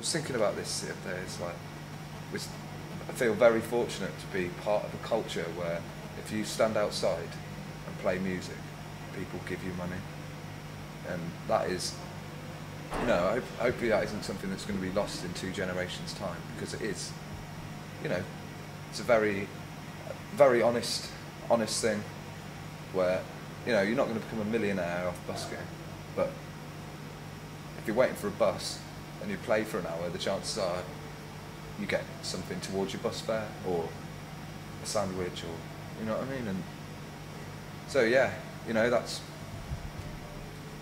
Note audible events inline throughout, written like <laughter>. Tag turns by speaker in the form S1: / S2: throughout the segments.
S1: was thinking about this the other day. It's like, was, I feel very fortunate to be part of a culture where if you stand outside and play music, people give you money, and that is, you know, I hope, hopefully that isn't something that's going to be lost in two generations' time because it is, you know, it's a very, very honest, honest thing where, you know, you're not going to become a millionaire off busking, but if you're waiting for a bus and you play for an hour, the chances are you get something towards your bus fare or a sandwich or you know what I mean and so yeah you know that's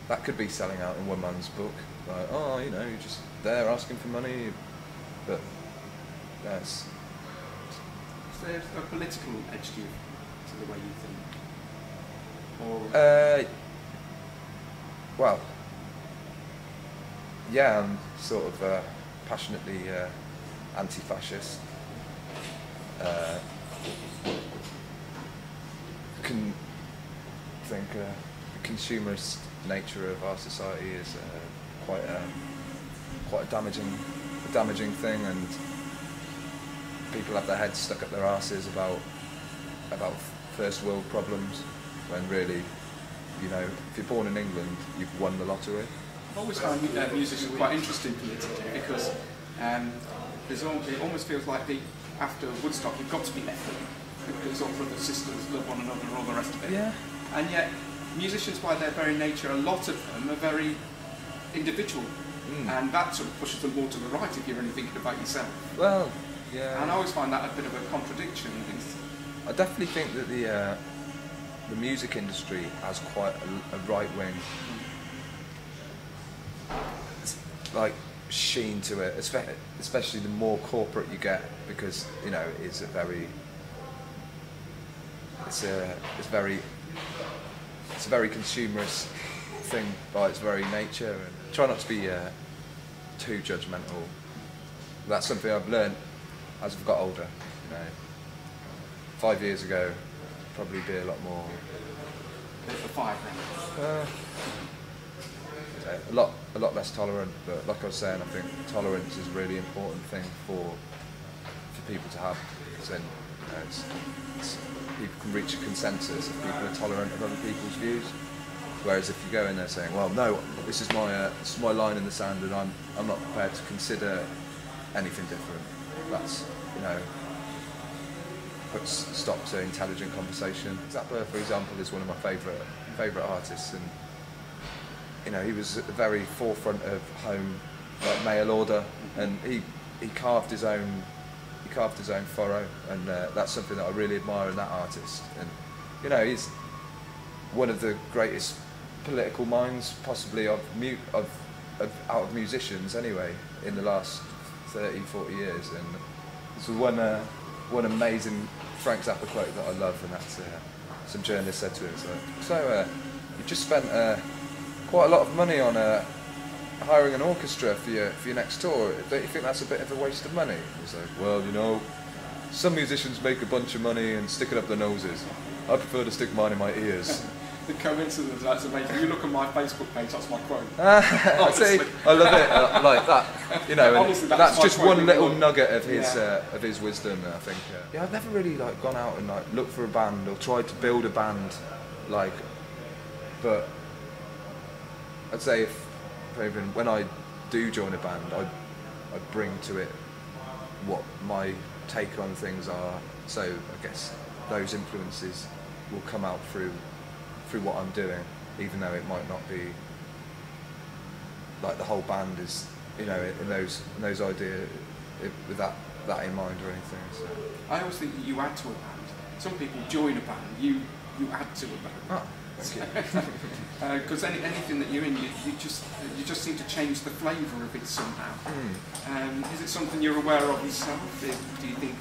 S1: that could be selling out in one man's book like oh you know you're just there asking for money but that's
S2: Is there a political edge to, you, to the way you think? Or
S1: uh, well yeah I'm sort of uh, passionately uh, anti-fascist uh, can think uh, the consumerist nature of our society is uh, quite a quite a damaging a damaging thing, and people have their heads stuck up their asses about about first world problems when really, you know, if you're born in England, you've won the lottery.
S2: I've always found uh, musicians quite interesting politically because um, there's al- it almost feels like the after Woodstock you've got to be left because all brothers sisters love one another and all the rest of it.
S1: Yeah.
S2: And yet musicians by their very nature, a lot of them are very individual.
S1: Mm.
S2: And that sort of pushes them more to the right if you're only thinking about yourself.
S1: Well, yeah.
S2: And I always find that a bit of a contradiction.
S1: I definitely think that the uh, the music industry has quite a, a right wing like sheen to it, especially the more corporate you get, because you know it's a very it's a it's very it's a very consumerist thing by its very nature, and try not to be uh, too judgmental. That's something I've learned as I've got older. You know, five years ago, probably be a lot more
S2: of a fire
S1: uh, a lot a lot less tolerant. But like I was saying, I think tolerance is a really important thing for for people to have. Because then you know, it's, it's, people can reach a consensus if people are tolerant of other people's views. Whereas if you go in there saying, "Well, no, this is my uh, this is my line in the sand, and I'm I'm not prepared to consider anything different," that's you know puts stop to intelligent conversation. Zappa, for example, is one of my favourite favourite artists, and you know he was at the very forefront of home like mail order, and he he carved his own he carved his own furrow, and uh, that's something that I really admire in that artist. And you know he's one of the greatest political minds, possibly of of, of out of musicians anyway, in the last 30, 40 years, and this was one. Uh, one amazing Frank Zappa quote that I love, and that's uh, some journalist said to him, so, so uh, you've just spent uh, quite a lot of money on uh, hiring an orchestra for your, for your next tour. Don't you think that's a bit of a waste of money? He's like, well, you know, some musicians make a bunch of money and stick it up their noses. I prefer to stick mine in my ears. <laughs>
S2: the coincidence, that's amazing. You look at my Facebook page, that's my quote. <laughs>
S1: I see. I love it uh, like that. You know, and
S2: Honestly, that's
S1: that's, just one little
S2: book.
S1: nugget of his
S2: Yeah.
S1: uh, of his wisdom. I think. Uh, yeah, I've never really like gone out and like looked for a band or tried to build a band, like. But I'd say if, if even when I do join a band, I I bring to it what my take on things are. So I guess those influences will come out through through what I'm doing, even though it might not be like the whole band is, you know, in those in those idea with that that in mind or anything. So.
S2: I always think that you add to a band. Some people join a band, you you add to a band.
S1: Oh,
S2: Because <laughs> any, anything that you're in, you, you just you just seem to change the flavour of it somehow.
S1: Hmm.
S2: Um, is it something you're aware of yourself? Do do you think,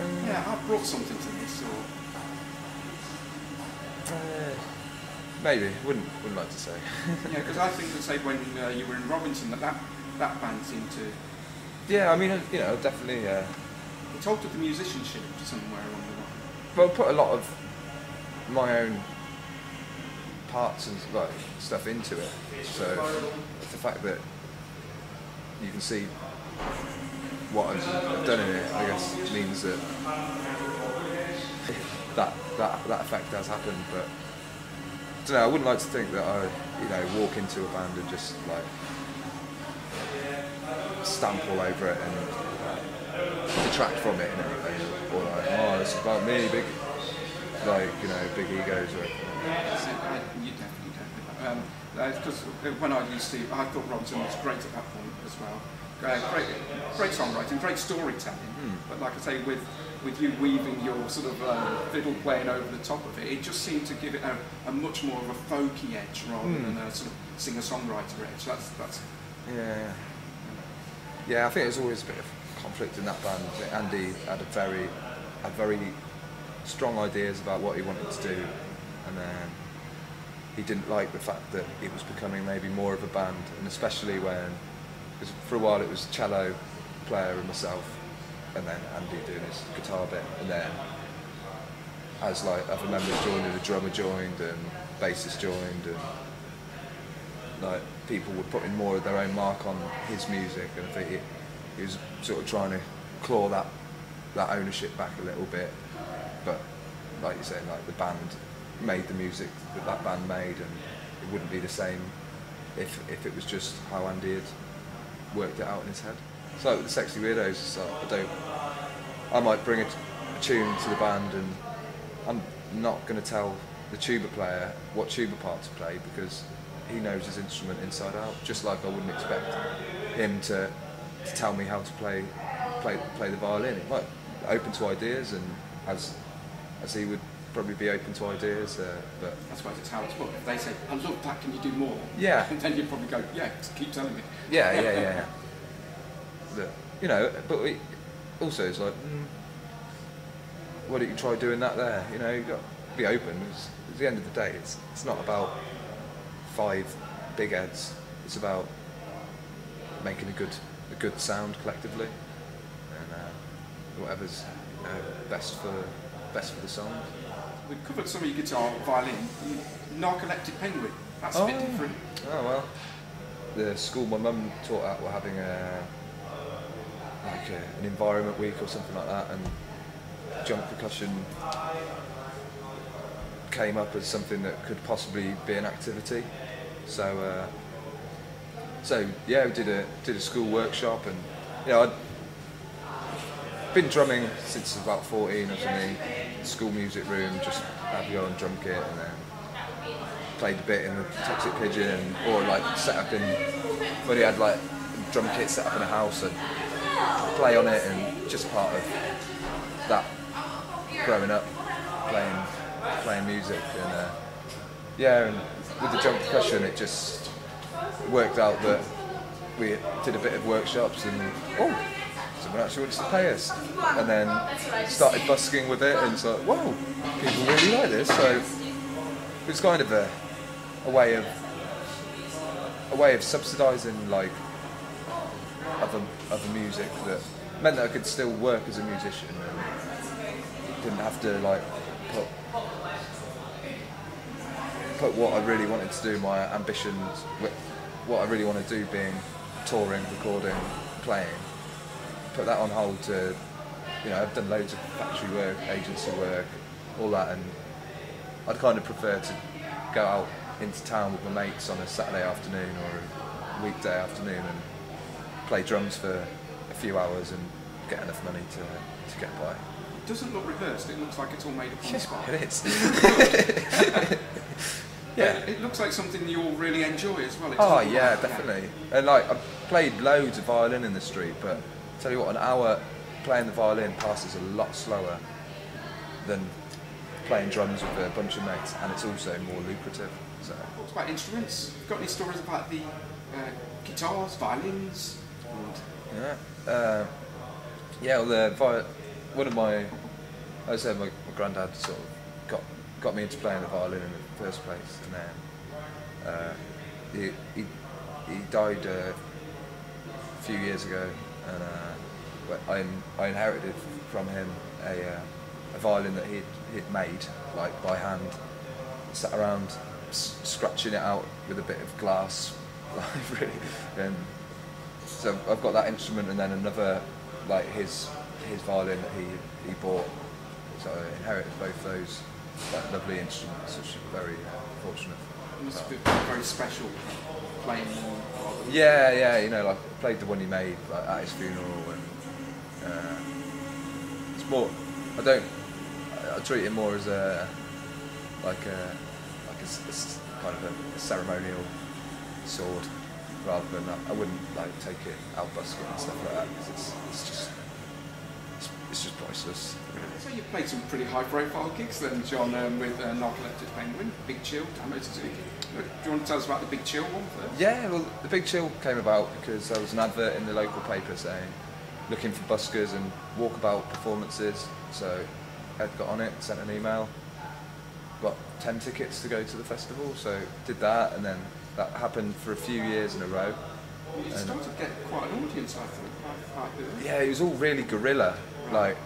S1: Um,
S2: yeah, I've brought something to this, or
S1: Uh, maybe wouldn't wouldn't like to say. <laughs>
S2: yeah? Because I think, say, when uh, you were in Robinson, that, that that band seemed to
S1: yeah, I mean, uh, you know, definitely. Uh,
S2: it altered the musicianship somewhere along the line.
S1: well, put a lot of my own parts and like stuff into it. So the fact that you can see what I've done in it. I guess means that that that that effect has happened, but I don't know. I wouldn't like to think that I, you know, walk into a band and just like stamp all over it and detract from it any way, or like, oh, is about me, big, like you know, big egos or
S2: it, yeah, you definitely, definitely. Um, because when I used to, I thought Robinson was great at that point as well. Uh, great, great songwriting, great storytelling. But like I say, with with you weaving your sort of um, fiddle playing over the top of it, it just seemed to give it a, a much more of a folky edge rather than a sort of singer-songwriter edge. That's that's
S1: Yeah. Yeah, I think there's always a bit of conflict in that band. Andy had a very, had very strong ideas about what he wanted to do, and then he didn't like the fact that it was becoming maybe more of a band, and especially when, because for a while it was cello player and myself, and then Andy doing his guitar bit, and then as like other members joined, and the drummer joined, and bassist joined, and like people were putting more of their own mark on his music, and I think he, he was sort of trying to claw that that ownership back a little bit. But like you say, like the band made the music that that band made, and it wouldn't be the same if if it was just how Andy had worked it out in his head. So the Sexy Weirdos, like, I don't. I might bring a tune to the band, and I'm not going to tell the tuba player what tuba part to play because he knows his instrument inside out. Just like I wouldn't expect him to, to tell me how to play play play the violin. It might open to ideas, and as as he would probably be open to ideas, uh, but
S2: I suppose it's how it's booked. If they say, "I love that, can you do more?"
S1: Yeah.
S2: And <laughs> then you'd probably go, "Yeah, keep telling me."
S1: yeah, yeah, yeah. yeah. <laughs> You know, but we, also it's like, mm, why don't you try doing that there? You know, you've got to be open. It's, at the end of the day, it's it's not about five big heads. It's about making a good a good sound collectively, and uh, whatever's you know, best for best for the song.
S2: We've covered some of your guitar, violin, narcoleptic penguin. That's a bit different.
S1: Oh well. The school my mum taught at were having a like a, an environment week or something like that, and jump percussion came up as something that could possibly be an activity. So uh, so yeah, we did a did a school workshop, and you know I'd been drumming since about 14 or something. School music room, just to go on drum kit, and then played a bit in the Toxic Pigeon, or like set up in when he had like drum kit set up in a house and play on it, and just part of that growing up, playing playing music, and uh, yeah, and with the jump percussion, it just worked out that we did a bit of workshops, and oh, someone actually wants to pay us, and then started busking with it, and it's like, whoa, people really like this, so it was kind of a, a way of a way of subsidising like other other music that meant that I could still work as a musician and didn't have to like put put what I really wanted to do, my ambitions, wh- what I really want to do, being touring, recording, playing, put that on hold to, you know, I've done loads of factory work, agency work, all that, and I'd kind of prefer to go out into town with my mates on a Saturday afternoon or a weekday afternoon and play drums for a few hours and get enough money to, to get by.
S2: It doesn't look rehearsed. It looks like it's all made up on the spot.
S1: It is. <laughs> yeah.
S2: It looks like something you all really enjoy as well.
S1: Oh yeah, definitely. And like I've played loads of violin in the street, but tell you what, an hour playing the violin passes a lot slower than playing drums with a bunch of mates, and it's also more lucrative. So
S2: What about instruments? Got any stories about the uh, guitars, violins? And
S1: yeah, uh, yeah. Well, the vi- one of my, I said my, my granddad sort of got got me into playing the violin in the first place, and then uh, he, he he died uh, a few years ago, and uh, I I inherited from him a uh, a violin that he'd he'd made like by hand, sat around s- scratching it out with a bit of glass, <laughs> like really, and so I've got that instrument and then another like his his violin that he he bought. So I inherited both those like, lovely instruments, which I'm very uh, fortunate.
S2: It must be very special playing them. rather than-
S1: Yeah, yeah, you know, like played the one he made like, at his funeral, and uh, it's more. I don't. I, I treat it more as a like a like a, a kind of a, a ceremonial sword, rather than I, I wouldn't like take it out busking and stuff like that 'cause it's it's just it's, just priceless.
S2: So you played some pretty high profile gigs then, John, um, with uh, Narcoleptic Penguin, Big Chill, Damage to Do you want to tell us about the Big Chill one first?
S1: Yeah, well, the big chill came about because there was an advert in the local paper saying looking for buskers and walkabout performances. So Ed got on it, sent an email, got 10 tickets to go to the festival. So did that, and then that happened for a few years in a row.
S2: You started to get quite an audience, I thought. quite- quite good.
S1: Yeah, it was all really guerrilla. Like,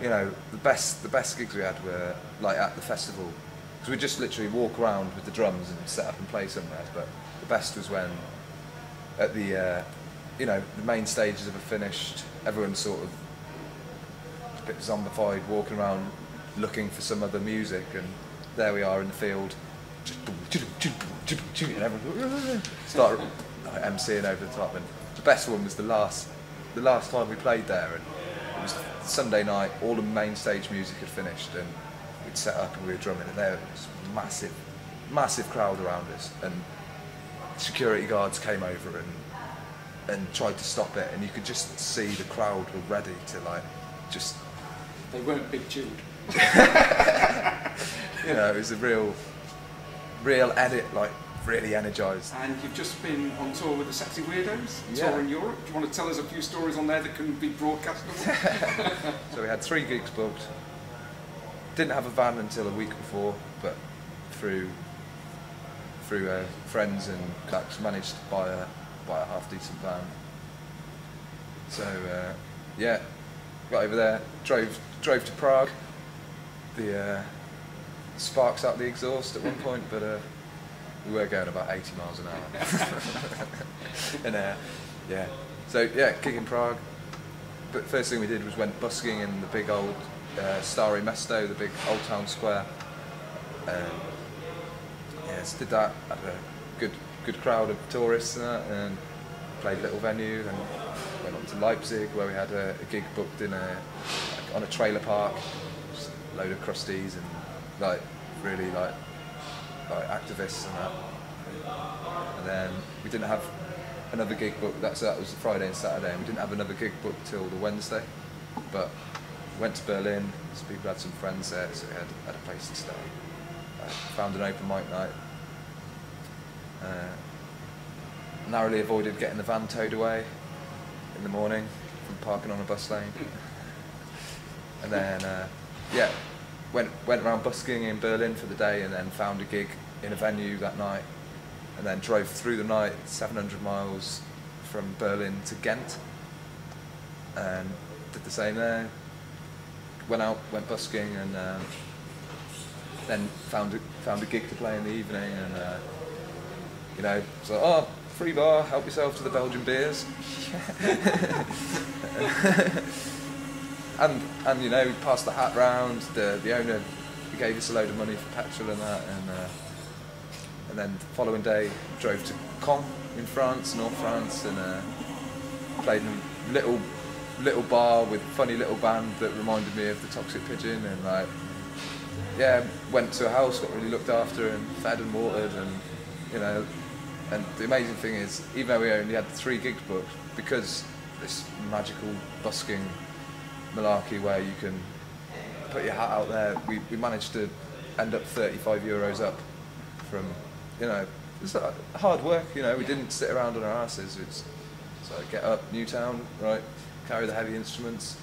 S1: you know, the best the best gigs we had were like at the festival because we just literally walk around with the drums and set up and play somewhere. But the best was when at the uh, you know the main stages have finished, everyone's sort of a bit zombified, walking around looking for some other music, and there we are in the field. And everyone start like, emceeing over the top. And the best one was the last, the last time we played there, and it was Sunday night. All the main stage music had finished, and we'd set up and we were drumming, and there was massive, massive crowd around us, and security guards came over and and tried to stop it, and you could just see the crowd were ready to like just
S2: They weren't Big Chilled. <laughs>
S1: you know it was a real, real edit like really energized.
S2: And you've just been on tour with the Sexy Weirdos,
S1: Yeah.
S2: tour in Europe. Do you want to tell us a few stories on there that can be broadcast? <laughs>
S1: So we had three gigs booked. Didn't have a van until a week before, but through through uh, friends and contacts managed to buy a buy a half decent van. So uh, yeah, got over there, drove drove to Prague. The uh, sparks out the exhaust at one <laughs> point, but uh, we were going about 80 miles an hour. <laughs> and uh, yeah, so yeah, gig in Prague. But first thing we did was went busking in the big old uh, Staré Město, the big old town square. Um, yes, did that. Had a good good crowd of tourists and that, and played little venue. And went on to Leipzig where we had a, a gig booked in a like, on a trailer park, just a load of crusties and like really like like activists and that. And then we didn't have another gig booked. That's that was Friday and Saturday, and we didn't have another gig booked till the Wednesday. But went to Berlin. So people had some friends there, so we had had a place to stay. Uh, found an open mic night. Uh, narrowly avoided getting the van towed away in the morning from parking on a bus lane. <laughs> and then uh, yeah, went went around busking in Berlin for the day, and then found a gig in a venue that night, and then drove through the night 700 miles from Berlin to Ghent, and did the same there. Went out, went busking, and um, then found a, found a gig to play in the evening, and uh, you know, so oh, free bar, help yourself to the Belgian beers. <laughs> and and you know, we passed the hat round. The the owner gave us a load of money for petrol and that, and uh, and then the following day drove to Caen in France, North France, and uh, played in a little little bar with funny little band that reminded me of the Toxic Pigeon, and like yeah, went to a house, got really looked after and fed and watered, and you know, and the amazing thing is, even though we only had three gigs booked, because this magical busking malarkey where you can put your hat out there, we, we managed to end up 35 euros up from, you know, it's hard work, you know, we didn't sit around on our asses, it's so get up, Newtown, right, carry the heavy instruments,